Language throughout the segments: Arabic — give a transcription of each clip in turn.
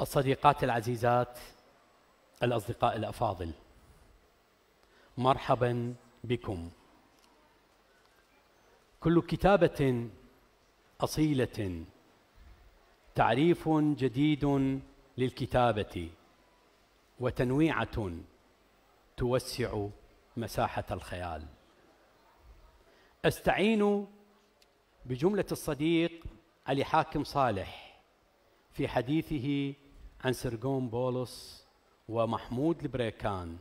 الصديقات العزيزات الأصدقاء الأفاضل مرحبا بكم. كل كتابة أصيلة تعريف جديد للكتابة وتنويعة توسع مساحة الخيال. أستعين بجملة الصديق علي حاكم صالح في حديثه عن سرجون بولس ومحمود البريكان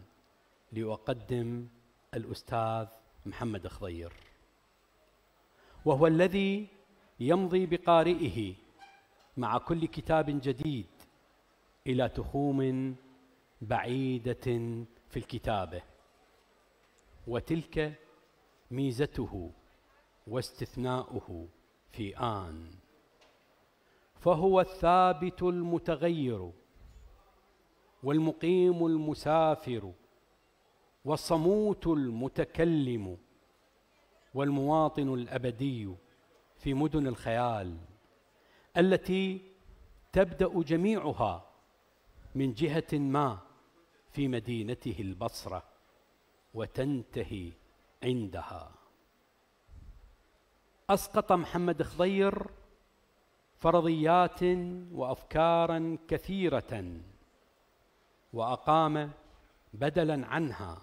لأقدم الأستاذ محمد خضير. وهو الذي يمضي بقارئه مع كل كتاب جديد إلى تخوم بعيدة في الكتابة وتلك ميزته واستثناؤه في آن. فهو الثابت المتغير والمقيم المسافر والصموت المتكلم والمواطن الأبدي في مدن الخيال التي تبدأ جميعها من جهة ما في مدينته البصرة وتنتهي عندها. أسقط محمد خضير فرضيات وافكارا كثيرة وأقام بدلا عنها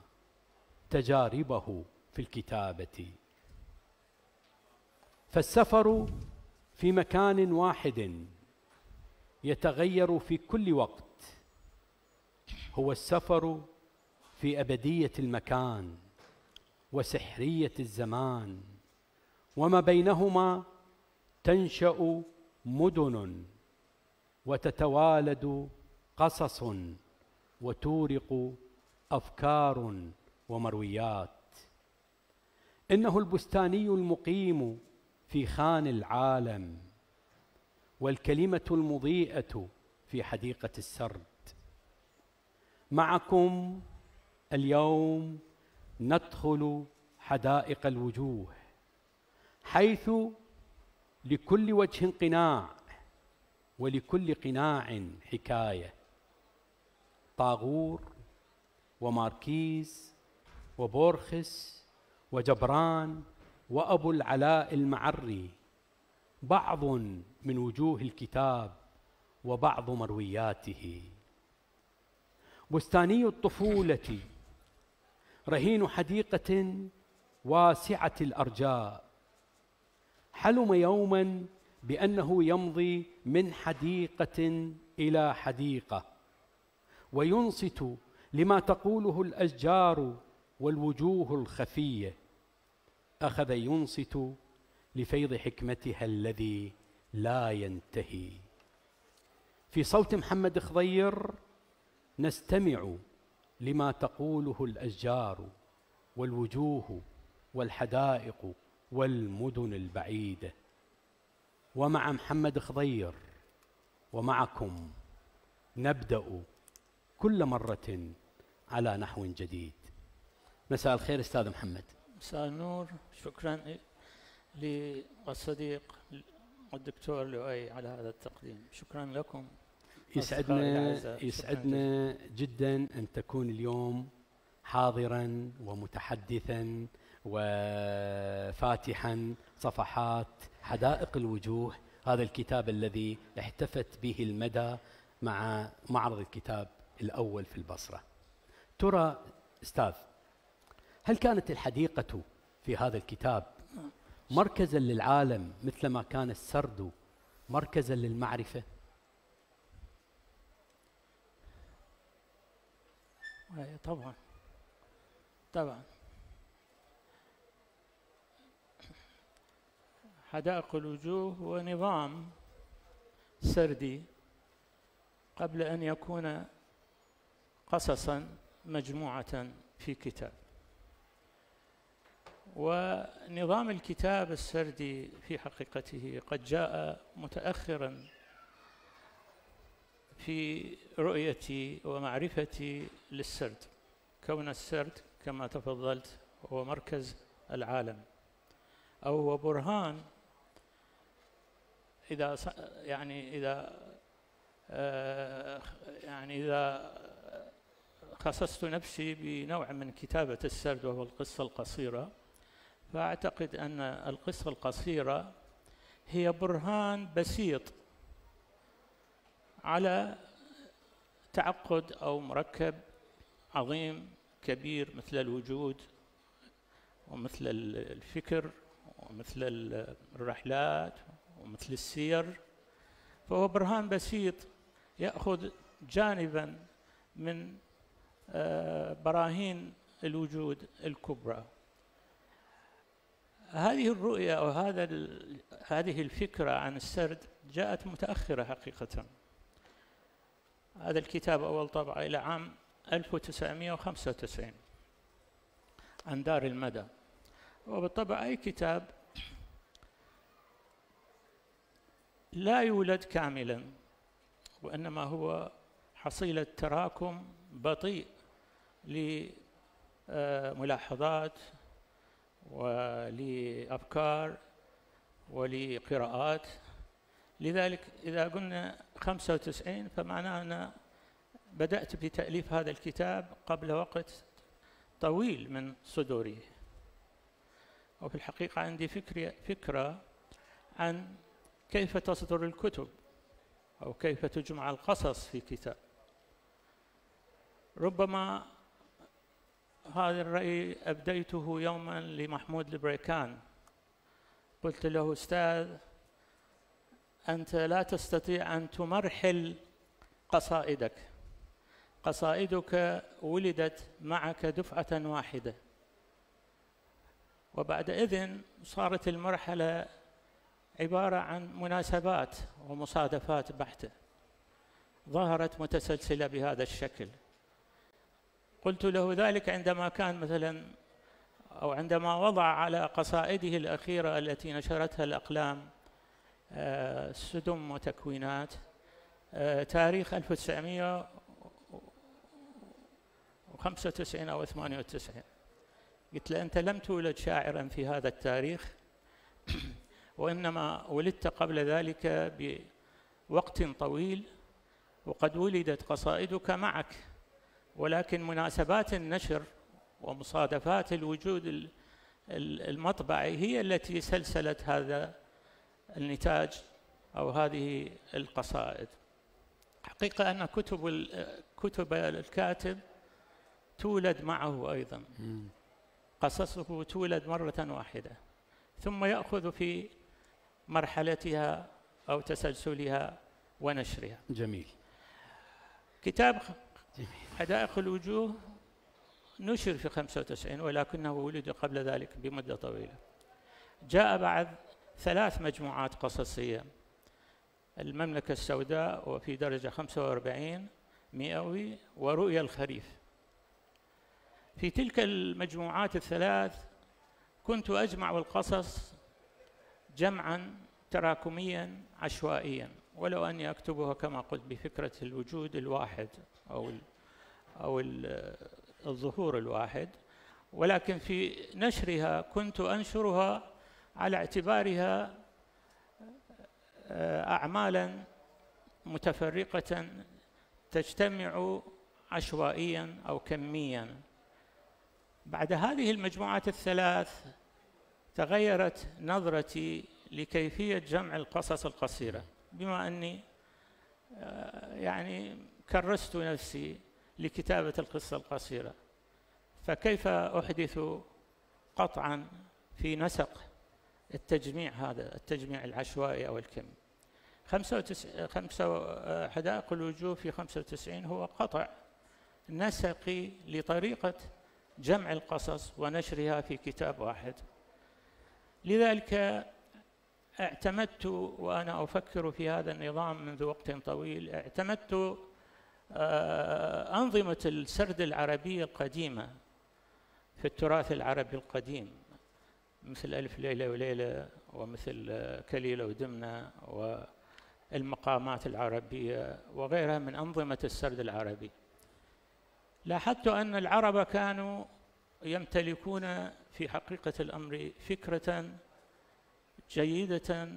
تجاربه في الكتابة. فالسفر في مكان واحد يتغير في كل وقت هو السفر في أبدية المكان وسحرية الزمان وما بينهما تنشأ مدن وتتوالد قصص وتورق أفكار ومرويات. إنه البستاني المقيم في خان العالم والكلمة المضيئة في حديقة السرد. معكم اليوم ندخل حدائق الوجوه حيث لكل وجه قناع ولكل قناع حكاية. طاغور وماركيز وبورخس وجبران وأبو العلاء المعري بعض من وجوه الكتاب وبعض مروياته. بستاني الطفولة رهين حديقة واسعة الأرجاء. حلم يوما بأنه يمضي من حديقة إلى حديقة وينصت لما تقوله الأشجار والوجوه الخفيه أخذ ينصت لفيض حكمتها الذي لا ينتهي. في صوت محمد خضير نستمع لما تقوله الأشجار والوجوه والحدائق. والمدن البعيده ومع محمد خضير ومعكم نبدأ كل مرة على نحو جديد. مساء الخير أستاذ محمد. مساء النور. شكرا للصديق الدكتور لؤي على هذا التقديم. شكرا لكم. يسعدنا يسعدنا جدا أن تكون اليوم حاضرا ومتحدثا وفاتحا صفحات حدائق الوجوه هذا الكتاب الذي احتفت به المدى مع معرض الكتاب الأول في البصرة. ترى أستاذ هل كانت الحديقة في هذا الكتاب مركزا للعالم مثلما كان السرد مركزا للمعرفة؟ طبعا طبعا. حدائق الوجوه هو نظام سردي قبل أن يكون قصصا مجموعة في كتاب. ونظام الكتاب السردي في حقيقته قد جاء متاخرا في رؤيتي ومعرفتي للسرد كون السرد كما تفضلت هو مركز العالم أو هو برهان إذا يعني إذا آه، يعني إذا خصصت نفسي بنوع من كتابة السرد وهو القصة القصيرة فأعتقد أن القصة القصيرة هي برهان بسيط على تعقد أو مركب عظيم كبير مثل الوجود ومثل الفكر ومثل الرحلات ومثل السير فهو برهان بسيط يأخذ جانبا من آه، براهين الوجود الكبرى. هذه الرؤية أو هذا هذه الفكرة عن السرد جاءت متأخرة حقيقة. هذا الكتاب أول طبعة إلى عام 1995 عن دار المدى. وبالطبع أي كتاب لا يولد كاملا وإنما هو حصيلة تراكم بطيء لملاحظات ولأفكار ولقراءات. لذلك إذا قلنا 95 فمعناه أن بدأت بتأليف هذا الكتاب قبل وقت طويل من صدوره. وفي الحقيقة عندي فكرة, فكرة عن كيف تصدر الكتب؟ أو كيف تجمع القصص في كتاب؟ ربما هذا الرأي أبديته يوما لمحمود البريكان. قلت له أستاذ أنت لا تستطيع أن تمرحل قصائدك. قصائدك ولدت معك دفعة واحدة. وبعد إذن صارت المرحلة عبارة عن مناسبات ومصادفات بحتة. ظهرت متسلسلة بهذا الشكل. قلت له ذلك عندما كان مثلا أو عندما وضع على قصائده الأخيرة التي نشرتها الأقلام آه، سدم وتكوينات آه، تاريخ 1995 أو 98 قلت له أنت لم تولد شاعرا في هذا التاريخ. وإنما ولدت قبل ذلك بوقت طويل وقد ولدت قصائدك معك ولكن مناسبات النشر ومصادفات الوجود المطبعي هي التي سلسلت هذا النتاج أو هذه القصائد. حقيقة أن كتب كتب الكاتب تولد معه أيضا. قصصه تولد مرة واحدة. ثم يأخذ في مرحلتها أو تسلسلها ونشرها. جميل. كتاب حدائق الوجوه نشر في 95 ولكنه ولد قبل ذلك بمدة طويلة. جاء بعد ثلاث مجموعات قصصية. المملكة السوداء وفي درجة 45 مئوي ورؤيا الخريف. في تلك المجموعات الثلاث كنت أجمع القصص جمعا تراكميا عشوائيا. ولو أني أكتبها كما قلت بفكرة الوجود الواحد أو أو الظهور الواحد. ولكن في نشرها كنت أنشرها على اعتبارها آه، أعمالا متفرقة تجتمع عشوائيا أو كميا. بعد هذه المجموعات الثلاث تغيرت نظرتي لكيفية جمع القصص القصيرة. بما أني آه، يعني كرست نفسي لكتابة القصة القصيرة. فكيف أحدث قطعا في نسق التجميع هذا التجميع العشوائي أو الكمي خمسة, وتس... خمسة حدائق الوجوه في خمسة وتسعين هو قطع نسقي لطريقة جمع القصص ونشرها في كتاب واحد. لذلك اعتمدت وأنا أفكر في هذا النظام منذ وقت طويل اعتمدت آه، أنظمة السرد العربية القديمة في التراث العربي القديم مثل ألف ليلة وليلة ومثل كليلة ودمنة والمقامات العربية وغيرها من أنظمة السرد العربي. لاحظت أن العرب كانوا يمتلكون في حقيقة الأمر فكرة جيدة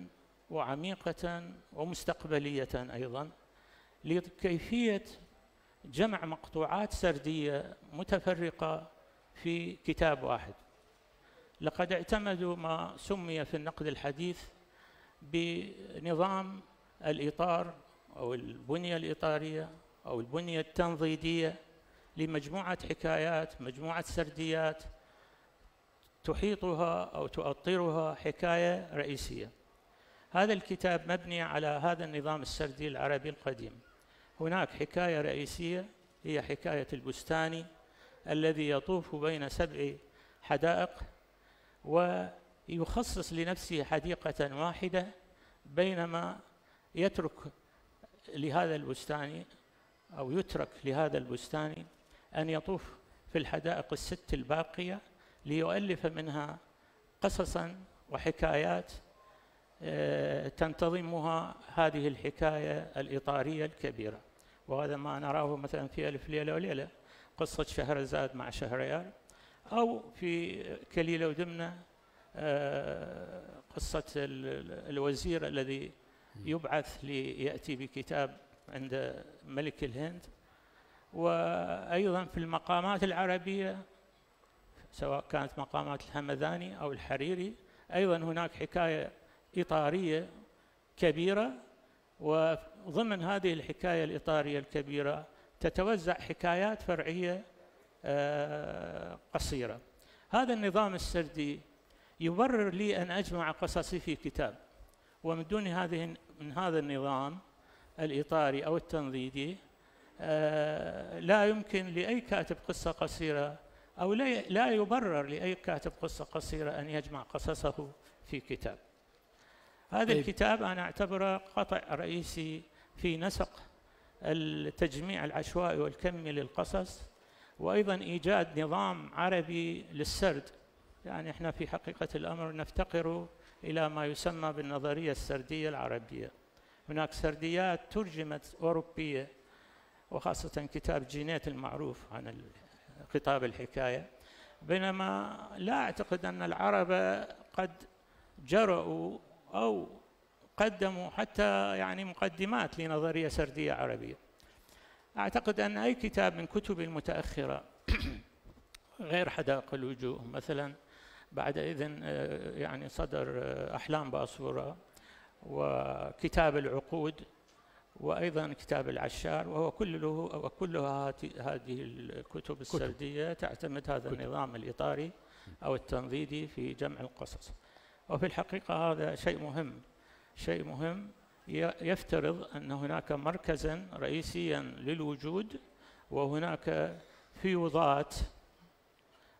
وعميقة ومستقبلية أيضا لكيفية جمع مقطوعات سردية متفرقة في كتاب واحد. لقد اعتمدوا ما سمي في النقد الحديث بنظام الإطار أو البنية الإطارية أو البنية التنضيدية لمجموعة حكايات مجموعة سرديات تحيطها أو تؤطرها حكاية رئيسية. هذا الكتاب مبني على هذا النظام السردي العربي القديم. هناك حكاية رئيسية هي حكاية البستاني الذي يطوف بين سبع حدائق ويخصص لنفسه حديقة واحدة بينما يترك لهذا البستاني أو يترك لهذا البستاني أن يطوف في الحدائق الست الباقية ليؤلف منها قصصا وحكايات آه، تنتظمها هذه الحكاية الإطارية الكبيرة. وهذا ما نراه مثلا في ألف ليلة وليلة قصة شهرزاد مع شهريار أو في كليلة ودمنة آه، قصة الوزير الذي يبعث ليأتي بكتاب عند ملك الهند. وأيضا في المقامات العربية سواء كانت مقامات الهمذاني أو الحريري. أيضا هناك حكاية إطارية كبيرة وضمن هذه الحكاية الإطارية الكبيرة تتوزع حكايات فرعية آه، قصيرة. هذا النظام السردي يبرر لي أن أجمع قصصي في كتاب ومن دون هذه من هذا النظام الإطاري أو التنضيدي آه، لا يمكن لأي كاتب قصة قصيرة أو لا يبرر لأي كاتب قصة قصيرة أن يجمع قصصه في كتاب. هذا طيب. الكتاب أنا أعتبره قطع رئيسي في نسق التجميع العشوائي والكمي للقصص وأيضا إيجاد نظام عربي للسرد. يعني إحنا في حقيقة الأمر نفتقر إلى ما يسمى بالنظرية السردية العربية. هناك سرديات ترجمت أوروبية وخاصة كتاب جينيت المعروف عن خطاب الحكاية. بينما لا أعتقد أن العرب قد جرؤوا أو قدموا حتى يعني مقدمات لنظرية سردية عربية. أعتقد أن أي كتاب من كتب المتأخرة غير حدائق الوجوه مثلا بعد إذن آه، يعني صدر آه، أحلام باسورة وكتاب العقود وأيضا كتاب العشار وهو كله وكلها هذه الكتب السردية تعتمد هذا النظام الإطاري أو التنضيدي في جمع القصص. وفي الحقيقة هذا شيء مهم شيء مهم يفترض أن هناك مركزا رئيسيا للوجود وهناك فيوضات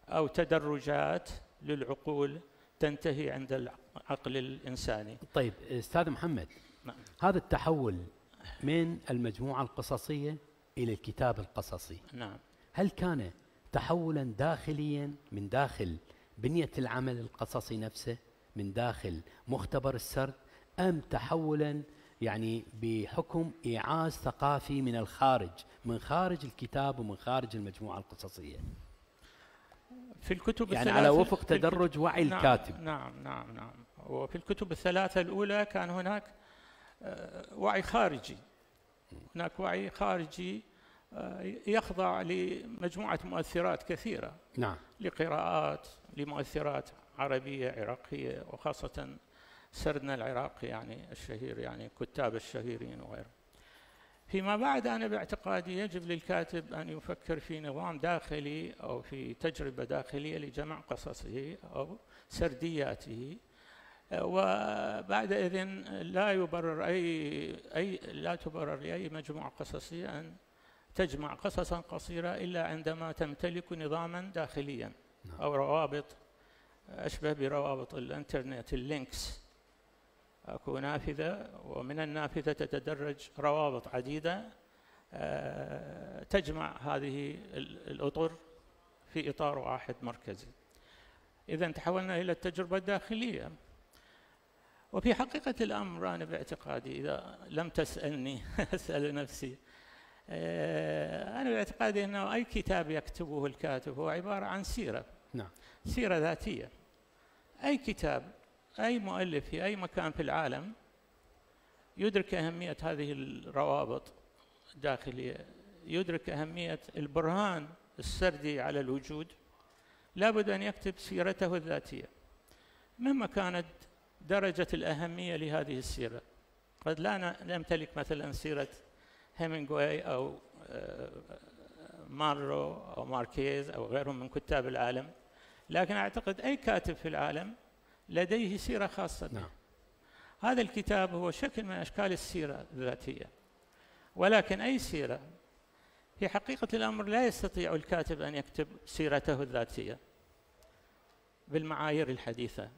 أو تدرجات للعقول تنتهي عند العقل الإنساني. طيب أستاذ محمد نعم. هذا التحول من المجموعة القصصية إلى الكتاب القصصي. نعم. هل كان تحولا داخليا من داخل بنية العمل القصصي نفسه من داخل مختبر السرد أم تحولا يعني بحكم إيعاز ثقافي من الخارج من خارج الكتاب ومن خارج المجموعة القصصية؟ في الكتب يعني على وفق تدرج وعي نعم الكاتب. نعم نعم نعم. وفي الكتب الثلاثة الأولى كان هناك وعي خارجي. هناك وعي خارجي آه، يخضع لمجموعة مؤثرات كثيرة. نعم. لقراءات لمؤثرات عربية عراقية وخاصة سردنا العراقي يعني الشهير يعني كتاب الشهيرين وغيره. فيما بعد أنا باعتقادي يجب للكاتب أن يفكر في نظام داخلي أو في تجربة داخلية لجمع قصصه أو سردياته. وبعد إذن لا يبرر أي أي لا تبرر لأي مجموعة قصصية أن تجمع قصصا قصيرة إلا عندما تمتلك نظاما داخليا نعم. أو روابط أشبه بروابط الإنترنت اللينكس. أكو نافذة ومن النافذة تتدرج روابط عديدة آه، تجمع هذه الأطر في إطار واحد مركزي. إذا تحولنا إلى التجربة الداخلية. وفي حقيقة الأمر أنا باعتقادي إذا لم تسألني أسأل نفسي. آه، أنا باعتقادي أنه أي كتاب يكتبه الكاتب هو عبارة عن سيرة. نعم. سيرة ذاتية. أي كتاب أي مؤلف في أي مكان في العالم يدرك أهمية هذه الروابط داخلية يدرك أهمية البرهان السردي على الوجود. لابد أن يكتب سيرته الذاتية. مهما كانت درجة الأهمية لهذه السيرة. قد لا نمتلك مثلا سيرة هيمنغواي أو آه، مالرو أو ماركيز أو غيرهم من كتاب العالم. لكن أعتقد أي كاتب في العالم لديه سيرة خاصة. نعم. هذا الكتاب هو شكل من أشكال السيرة الذاتية. ولكن أي سيرة؟ في حقيقة الأمر لا يستطيع الكاتب أن يكتب سيرته الذاتية بالمعايير الحديثة.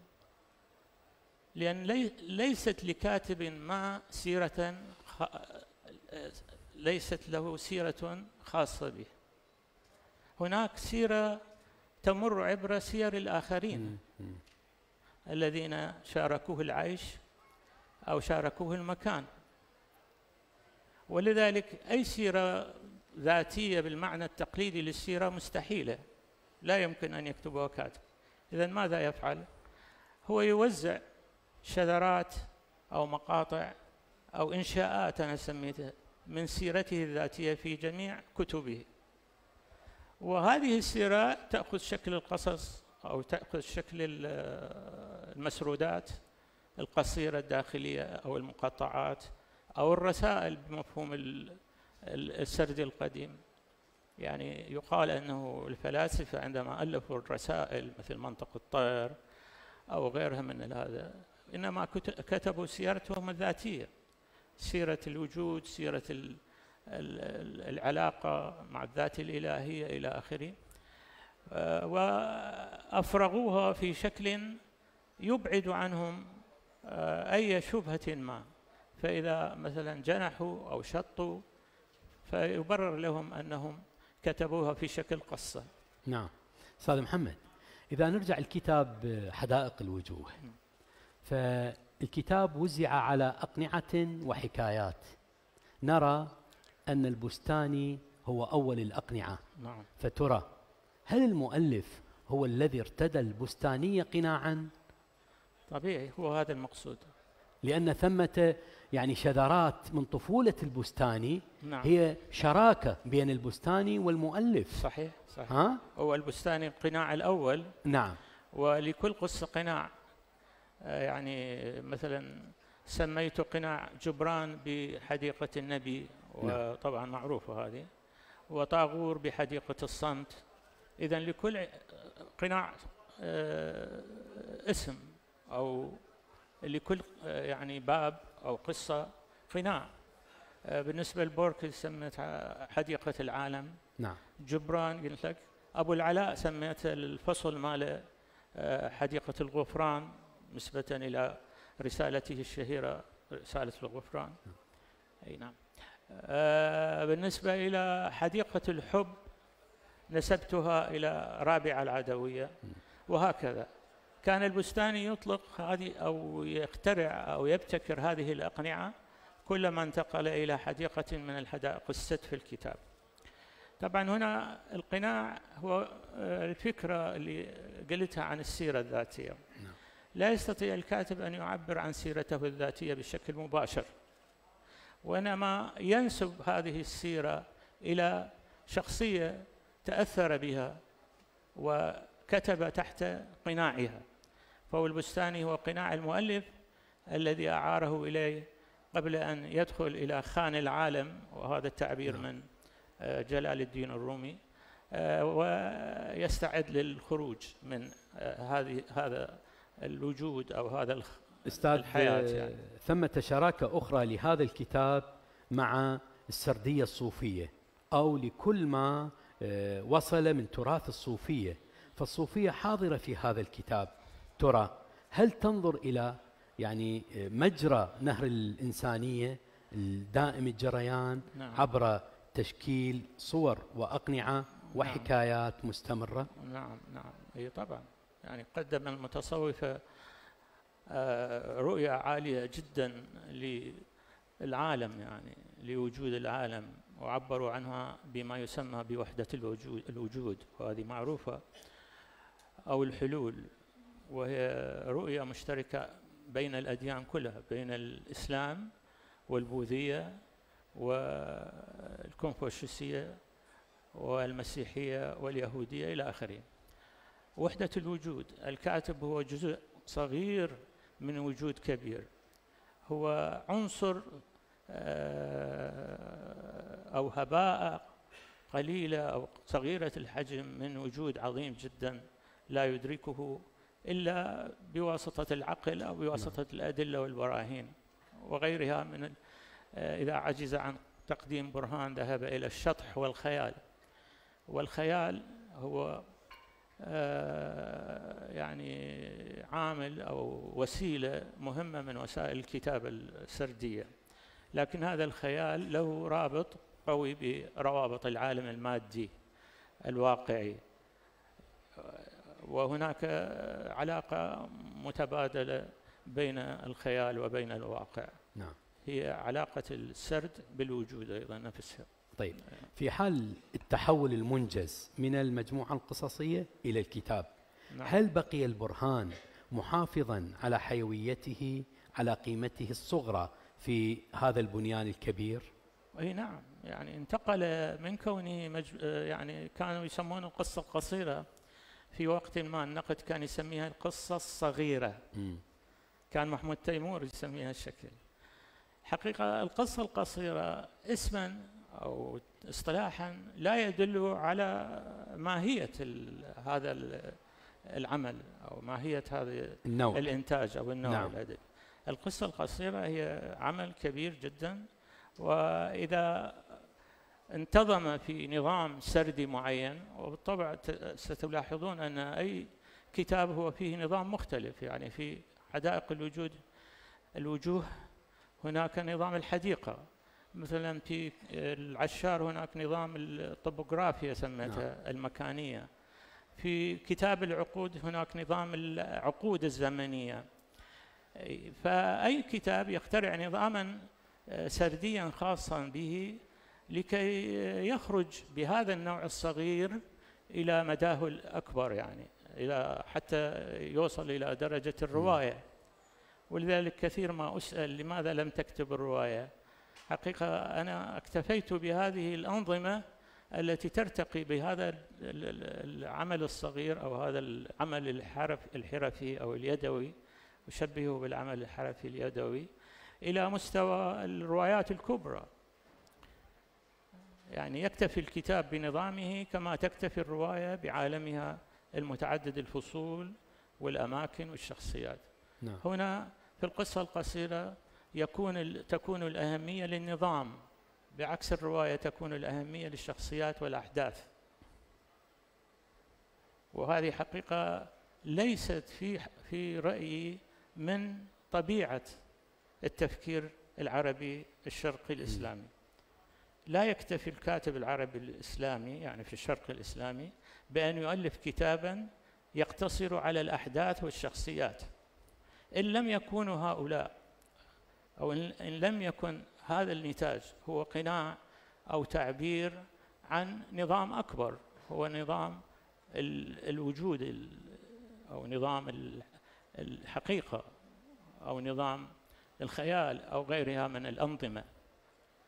لأن ليست لكاتب ما سيرة ليست له سيرة خاصة به. هناك سيرة تمر عبر سير الآخرين الذين شاركوه العيش أو شاركوه المكان. ولذلك أي سيرة ذاتية بالمعنى التقليدي للسيرة مستحيلة. لا يمكن أن يكتبها كاتب. إذا ماذا يفعل؟ هو يوزع شذرات أو مقاطع أو إنشاءات أنا سميتها من سيرته الذاتية في جميع كتبه. وهذه السيرة تأخذ شكل القصص أو تأخذ شكل المسرودات القصيرة الداخلية أو المقطعات أو الرسائل بمفهوم السرد القديم. يعني يقال أنه الفلاسفة عندما ألفوا الرسائل مثل منطق الطير أو غيرها من هذا إنما كتبوا سيرتهم الذاتية. سيرة الوجود سيرة العلاقة مع الذات الإلهية إلى آخره. آه، وأفرغوها في شكل يبعد عنهم آه، أي شبهة ما. فإذا مثلا جنحوا أو شطوا فيبرر لهم أنهم كتبوها في شكل قصة. نعم. أستاذ محمد إذا نرجع الكتاب حدائق الوجوه فالكتاب وزع على أقنعة وحكايات. نرى أن البستاني هو أول الأقنعة. نعم. فترى هل المؤلف هو الذي ارتدى البستانية قناعا؟ طبيعي هو هذا المقصود. لأن ثمة يعني شذرات من طفولة البستاني نعم. هي شراكة بين البستاني والمؤلف. صحيح صحيح. ها؟ هو البستاني القناع الأول. نعم. ولكل قصة قناع. يعني مثلا سميت قناع جبران بحديقة النبي نعم. وطبعا معروفة هذه وطاغور بحديقة الصمت. إذا لكل قناع آه، اسم أو لكل آه، يعني باب أو قصة قناع. آه، بالنسبة لبوركل سميت حديقة العالم نعم. جبران قلت لك. أبو العلاء سميت الفصل ماله حديقة الغفران. نسبة إلى رسالته الشهيرة رسالة الغفران. أي نعم. آه، بالنسبة إلى حديقة الحب نسبتها إلى رابعة العدوية. وهكذا. كان البستاني يطلق هذه أو يخترع أو يبتكر هذه الأقنعة كلما انتقل إلى حديقة من الحدائق الست في الكتاب. طبعا هنا القناع هو آه، الفكرة اللي قلتها عن السيرة الذاتية. نعم. لا يستطيع الكاتب أن يعبر عن سيرته الذاتية بشكل مباشر وإنما ينسب هذه السيرة إلى شخصية تأثر بها وكتب تحت قناعها فهو البستاني هو قناع المؤلف الذي أعاره إليه قبل أن يدخل إلى خان العالم وهذا التعبير نعم. من آه، جلال الدين الرومي آه، ويستعد للخروج من آه، هذه هذا الوجود أو هذا أستاذ الحياة يعني. ثمة شراكة أخرى لهذا الكتاب مع السردية الصوفية أو لكل ما آه، وصل من تراث الصوفية فالصوفية حاضرة في هذا الكتاب ترى هل تنظر إلى يعني آه، مجرى نهر الإنسانية الدائم الجريان نعم. عبر تشكيل صور وأقنعة نعم. وحكايات نعم. مستمرة نعم نعم أي طبعا يعني قدم المتصوفة آه، رؤية عالية جدا للعالم يعني لوجود العالم وعبروا عنها بما يسمى بوحدة الوجود, الوجود وهذه معروفة أو الحلول وهي رؤية مشتركة بين الأديان كلها بين الإسلام والبوذية والكونفوشيوسية والمسيحية واليهودية إلى آخره. وحدة الوجود. الكاتب هو جزء صغير من وجود كبير. هو عنصر آه، أو هباء قليلة أو صغيرة الحجم من وجود عظيم جدا لا يدركه إلا بواسطة العقل أو بواسطة نعم. الأدلة والبراهين وغيرها من آه، إذا عجز عن تقديم برهان ذهب إلى الشطح والخيال. والخيال هو يعني عامل أو وسيلة مهمة من وسائل الكتابة السردية. لكن هذا الخيال له رابط قوي بروابط العالم المادي الواقعي. وهناك علاقة متبادلة بين الخيال وبين الواقع. نعم. هي علاقة السرد بالوجود أيضا نفسها طيب في حال التحول المنجز من المجموعة القصصية إلى الكتاب نعم. هل بقي البرهان محافظا على حيويته على قيمته الصغرى في هذا البنيان الكبير؟ أي نعم يعني انتقل من كونه مج... يعني كانوا يسمون القصة القصيرة في وقت ما النقد كان يسميها القصة الصغيرة م. كان محمود تيمور يسميها الشكل حقيقة القصة القصيرة اسما أو اصطلاحا لا يدل على ماهية هذا العمل أو ماهية هذا النوع الإنتاج أو النوع نعم. الادبي القصة القصيرة هي عمل كبير جدا وإذا انتظم في نظام سردي معين وبالطبع ستلاحظون أن أي كتاب هو فيه نظام مختلف يعني في حدائق الوجود الوجوه هناك نظام الحديقة. مثلا في العشار هناك نظام الطبوغرافيا سميتها نعم. المكانية. في كتاب العقود هناك نظام العقود الزمنية. فأي كتاب يخترع نظاما آه، سرديا خاصا به لكي يخرج بهذا النوع الصغير إلى مداه الأكبر يعني إلى حتى يوصل إلى درجة الرواية. ولذلك كثير ما أسأل لماذا لم تكتب الرواية. حقيقة أنا اكتفيت بهذه الأنظمة التي ترتقي بهذا العمل الصغير أو هذا العمل الحرف الحرفي أو اليدوي. أشبهه بالعمل الحرفي اليدوي إلى مستوى الروايات الكبرى. يعني يكتفي الكتاب بنظامه كما تكتفي الرواية بعالمها المتعدد الفصول والأماكن والشخصيات. نعم. هنا في القصة القصيرة يكون تكون الأهمية للنظام. بعكس الرواية تكون الأهمية للشخصيات والأحداث. وهذه حقيقة ليست في في رأيي من طبيعة التفكير العربي الشرقي الإسلامي. لا يكتفي الكاتب العربي الإسلامي يعني في الشرق الإسلامي بأن يؤلف كتابا يقتصر على الأحداث والشخصيات. إن لم يكونوا هؤلاء أو إن لم يكن هذا النتاج هو قناع أو تعبير عن نظام أكبر هو نظام الوجود أو نظام الحقيقة أو نظام الخيال أو غيرها من الأنظمة.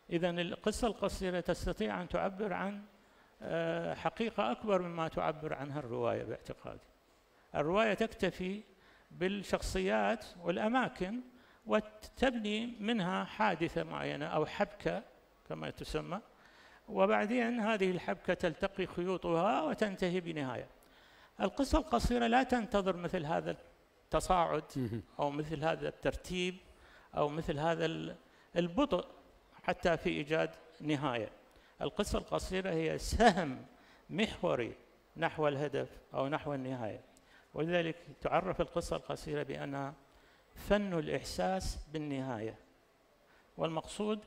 إذا القصة القصيرة تستطيع أن تعبر عن آه، حقيقة أكبر مما تعبر عنها الرواية باعتقادي. الرواية تكتفي بالشخصيات والأماكن وتبني منها حادثة معينة أو حبكة كما تسمى. وبعدين هذه الحبكة تلتقي خيوطها وتنتهي بنهاية. القصة القصيرة لا تنتظر مثل هذا التصاعد أو مثل هذا الترتيب أو مثل هذا البطء حتى في إيجاد نهاية. القصة القصيرة هي سهم محوري نحو الهدف أو نحو النهاية. ولذلك تعرف القصة القصيرة بأنها فن الإحساس بالنهاية. والمقصود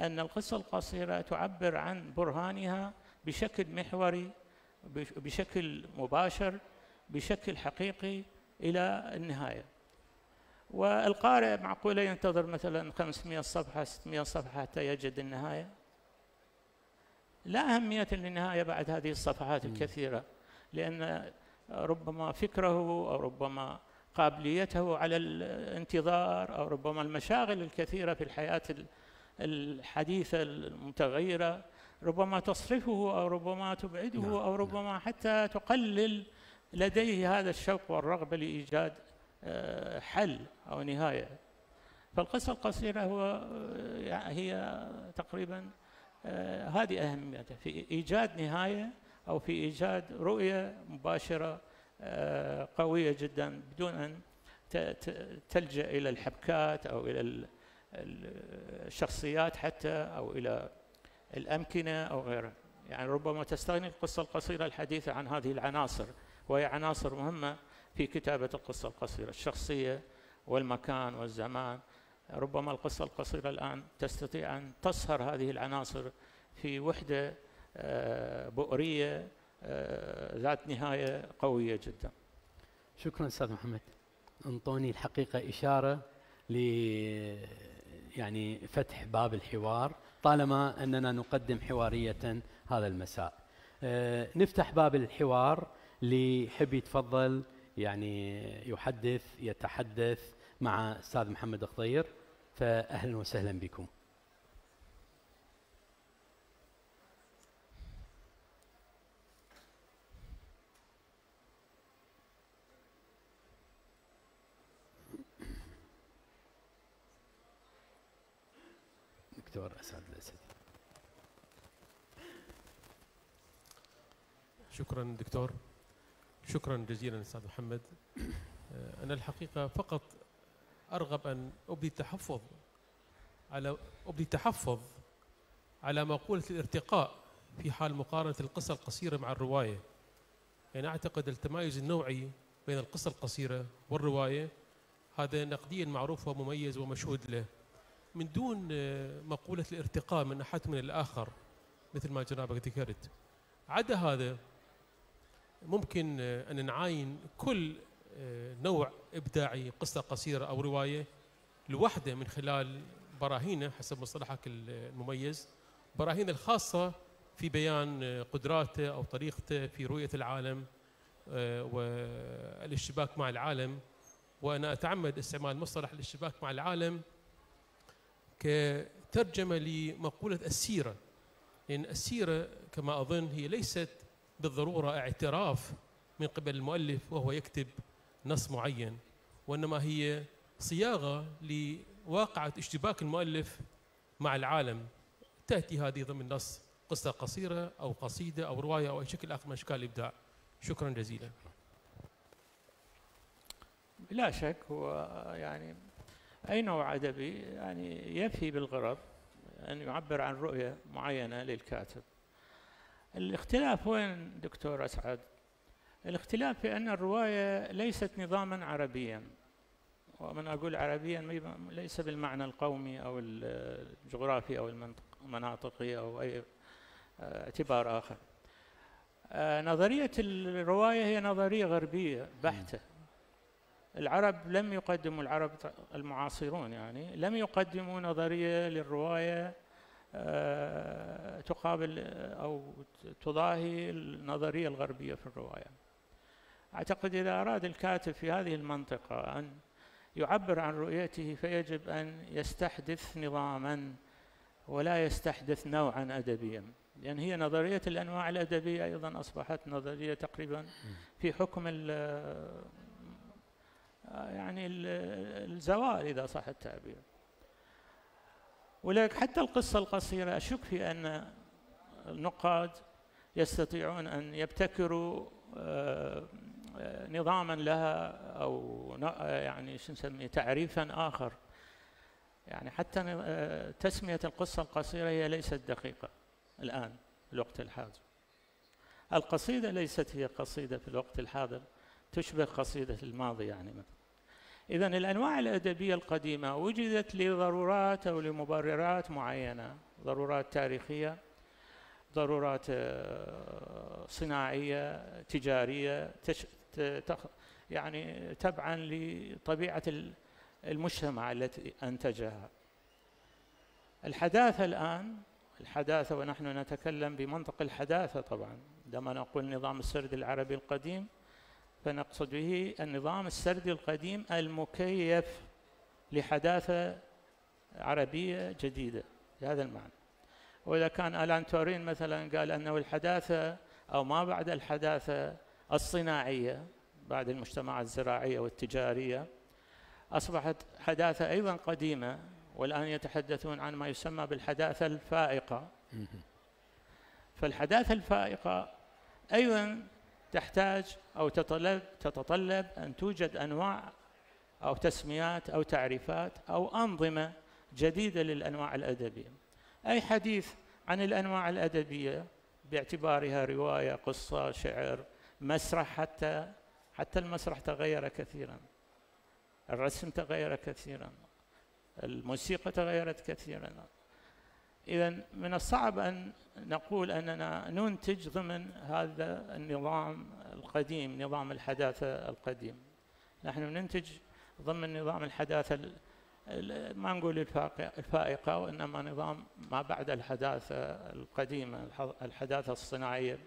أن القصة القصيرة تعبر عن برهانها بشكل محوري بشكل مباشر بشكل حقيقي إلى النهاية. والقارئ معقولة ينتظر مثلا 500 صفحة 600 صفحة حتى يجد النهاية؟ لا أهمية للنهاية بعد هذه الصفحات الكثيرة لأن ربما فكره أو ربما قابليته على الانتظار أو ربما المشاغل الكثيرة في الحياة الحديثة المتغيرة ربما تصرفه أو ربما تبعده نعم، أو ربما حتى تقلل لديه هذا الشوق والرغبة لإيجاد آه، حل أو نهاية. فالقصة القصيرة هو آه، هي تقريبا آه، هذه أهميتها في إيجاد نهاية أو في إيجاد رؤية مباشرة قوية جدا بدون أن تلجأ إلى الحبكات أو إلى الشخصيات حتى أو إلى الأمكنة أو غيرها يعني ربما تستغني القصة القصيرة الحديثة عن هذه العناصر وهي عناصر مهمة في كتابة القصة القصيرة الشخصية والمكان والزمان. ربما القصة القصيرة الآن تستطيع أن تصهر هذه العناصر في وحدة آه، بؤرية آه، ذات نهاية قوية جدا. شكرا أستاذ محمد. انطوني الحقيقة إشارة ل يعني فتح باب الحوار طالما أننا نقدم حوارية هذا المساء. آه، نفتح باب الحوار لحب يتفضل يعني يحدث يتحدث مع أستاذ محمد خضير فاهلا وسهلا بكم. شكرا دكتور شكرا جزيلا أستاذ محمد. آه، أنا الحقيقة فقط أرغب أن أبدي تحفظ على أبدي تحفظ على مقوله الارتقاء في حال مقارنة القصة القصيرة مع الرواية. يعني أعتقد التمايز النوعي بين القصة القصيرة والرواية هذا نقديا معروف ومميز ومشهود له. من دون آه، مقوله الارتقاء من أحد من الآخر مثل ما جنابك ذكرت. عدا هذا ممكن آه، أن نعاين كل آه، نوع إبداعي قصة قصيرة أو رواية لوحدة من خلال براهينة حسب مصطلحك المميز. براهين الخاصة في بيان آه، قدراته أو طريقته في رؤية العالم والاشتباك مع العالم. وأنا أتعمد استعمال مصطلح الاشتباك مع العالم كترجمة لمقولة السيرة لأن السيرة كما أظن هي ليست بالضرورة اعتراف من قبل المؤلف وهو يكتب نص معين وإنما هي صياغة لواقعة اشتباك المؤلف مع العالم. تأتي هذه ضمن نص قصة قصيرة أو قصيدة أو رواية أو أي شكل آخر من أشكال الإبداع. شكرا جزيلا. بلا شك هو يعني أي نوع أدبي يعني يفي بالغرض أن يعبر عن رؤية معينة للكاتب. الاختلاف وين دكتور أسعد؟ الاختلاف في أن الرواية ليست نظاما عربيا. ومن أقول عربيا ليس بالمعنى القومي أو الجغرافي أو المناطقي أو أي اعتبار آخر. نظرية الرواية هي نظرية غربية بحتة. العرب لم يقدموا العرب المعاصرون يعني لم يقدموا نظرية للرواية آه، تقابل أو تضاهي النظرية الغربية في الرواية. أعتقد إذا أراد الكاتب في هذه المنطقة أن يعبر عن رؤيته فيجب أن يستحدث نظاما ولا يستحدث نوعا أدبيا. لأن هي نظرية الأنواع الأدبية أيضا أصبحت نظرية تقريبا في حكم ال يعني الزوال إذا صح التعبير. ولذلك حتى القصة القصيرة أشك في أن النقاد يستطيعون أن يبتكروا آه، نظاما لها أو يعني شو نسميه تعريفا آخر. يعني حتى آه، تسمية القصة القصيرة هي ليست دقيقة الآن في الوقت الحاضر. القصيدة ليست هي قصيدة في الوقت الحاضر تشبه قصيدة الماضي يعني مثلا. إذا الأنواع الأدبية القديمة وجدت لضرورات أو لمبررات معينة ضرورات تاريخية ضرورات آه، صناعية تجارية يعني تبعا لطبيعة المجتمع التي أنتجها. الحداثة الآن الحداثة ونحن نتكلم بمنطق الحداثة طبعا عندما نقول نظام السرد العربي القديم فنقصد به النظام السردي القديم المكيف لحداثة عربية جديدة بهذا المعنى. وإذا كان ألان تورين مثلا قال أنه الحداثة أو ما بعد الحداثة الصناعية بعد المجتمعات الزراعية والتجارية أصبحت حداثة أيضا قديمة والآن يتحدثون عن ما يسمى بالحداثة الفائقة. فالحداثة الفائقة أيضا تحتاج أو تطلب تتطلب أن توجد أنواع أو تسميات أو تعريفات أو أنظمة جديدة للأنواع الأدبية. أي حديث عن الأنواع الأدبية باعتبارها رواية قصة شعر مسرح حتى حتى المسرح تغير كثيرا. الرسم تغير كثيرا. الموسيقى تغيرت كثيرا. إذا من الصعب أن نقول أننا ننتج ضمن هذا النظام القديم نظام الحداثة القديم. نحن ننتج ضمن نظام الحداثة ما نقول الفائقة وإنما نظام ما بعد الحداثة القديمة الحداثة الصناعية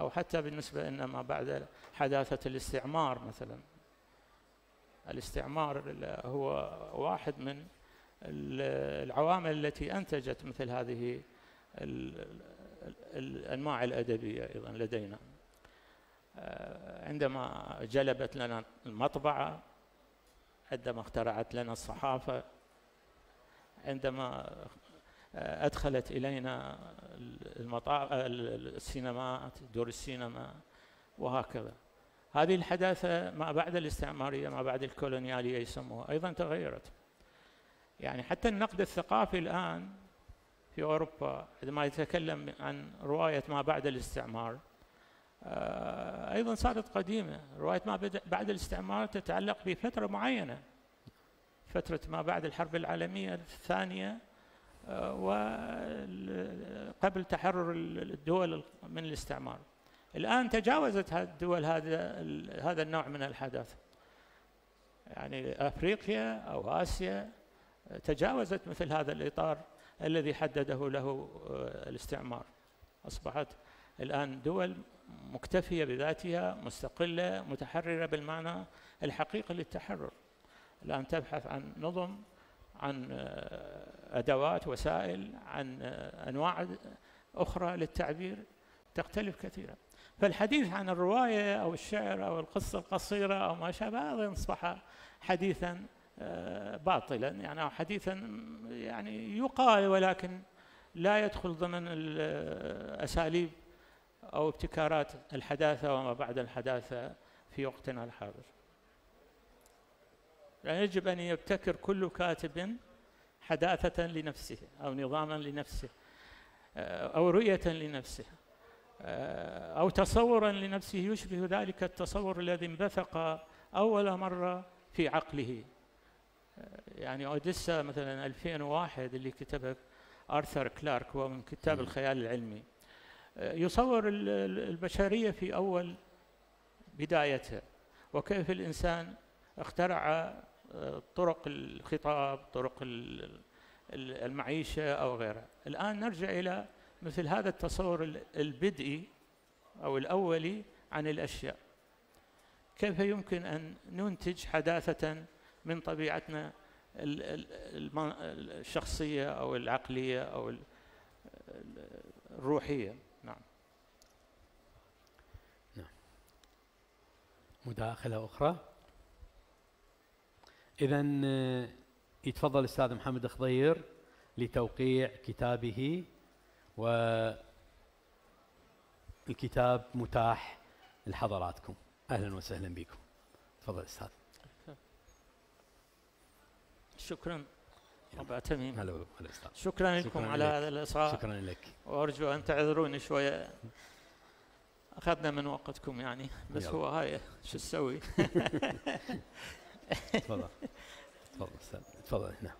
أو حتى بالنسبة إن ما بعد حداثة الاستعمار مثلا. الاستعمار هو واحد من العوامل التي أنتجت مثل هذه الأنواع الأدبية أيضا لدينا. آه، عندما جلبت لنا المطبعة عندما اخترعت لنا الصحافة عندما أدخلت إلينا السينمات دور السينما وهكذا. هذه الحداثة ما بعد الاستعمارية ما بعد الكولونيالية يسموها أيضا تغيرت. يعني حتى النقد الثقافي الآن في أوروبا عندما يتكلم عن رواية ما بعد الاستعمار آه، أيضا صارت قديمة. رواية ما بعد الاستعمار تتعلق بفترة معينة. فترة ما بعد الحرب العالمية الثانية آه، وقبل تحرر الدول من الاستعمار. الآن تجاوزت الدول هذا هذا النوع من الحداثة. يعني أفريقيا أو آسيا تجاوزت مثل هذا الإطار الذي حدده له آه، الاستعمار. أصبحت الآن دول مكتفية بذاتها مستقلة متحررة بالمعنى الحقيقي للتحرر. الآن تبحث عن نظم عن آه، أدوات وسائل عن آه، أنواع أخرى للتعبير. تختلف كثيرا. فالحديث عن الرواية أو الشعر أو القصة القصيرة أو ما شابه هذا أصبح حديثا باطلا. يعني حديثا يعني يقال ولكن لا يدخل ضمن الأساليب أو ابتكارات الحداثة وما بعد الحداثة في وقتنا الحاضر. يعني يجب أن يبتكر كل كاتب حداثة لنفسه أو نظاما لنفسه آه، أو رؤية لنفسه آه، أو تصورا لنفسه. يشبه ذلك التصور الذي انبثق أول مرة في عقله. آه، يعني أوديسا مثلا 2001 اللي كتبه آرثر كلارك هو من كتاب الخيال العلمي. يصور البشرية في أول بدايتها وكيف الإنسان اخترع طرق الخطاب طرق المعيشة أو غيرها. الآن نرجع إلى مثل هذا التصور البدئي أو الأولي عن الأشياء. كيف يمكن أن ننتج حداثة من طبيعتنا الشخصية أو العقلية أو الروحية. نعم. نعم. مداخلة أخرى؟ إذا يتفضل الأستاذ محمد خضير لتوقيع كتابه والكتاب متاح لحضراتكم. أهلا وسهلا بكم. تفضل أستاذ. شكرا. أبا تميم هلا شكرا لكم على هذا الإصرار شكرا لك. وأرجو أن تعذروني شوية. أخذنا من وقتكم يعني بس يلا. هو هاي شو تسوي؟ تفضل. تفضل تفضل هنا.